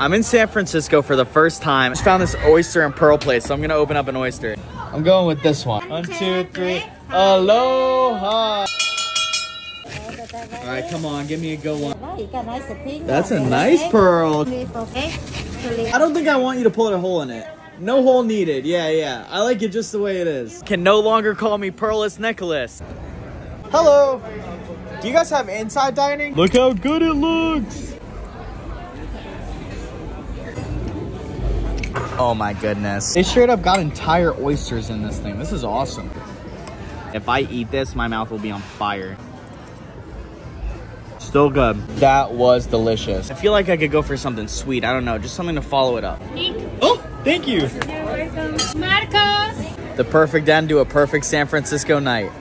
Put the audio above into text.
I'm in San Francisco for the first time. Just found this oyster and pearl place, so I'm gonna open up an oyster. I'm going with this one. One, two, three. Aloha! All right, come on, give me a good one. That's a nice pearl. I don't think I want you to pull a hole in it. No hole needed. Yeah, yeah. I like it just the way it is. Can no longer call me Pearless Nicholas. Hello. Do you guys have inside dining? Look how good it looks. Oh my goodness. They straight up got entire oysters in this thing. This is awesome. If I eat this, my mouth will be on fire. Still good. That was delicious. I feel like I could go for something sweet. I don't know, just something to follow it up. Oh, thank you. You're welcome. Marcos! The perfect end to a perfect San Francisco night.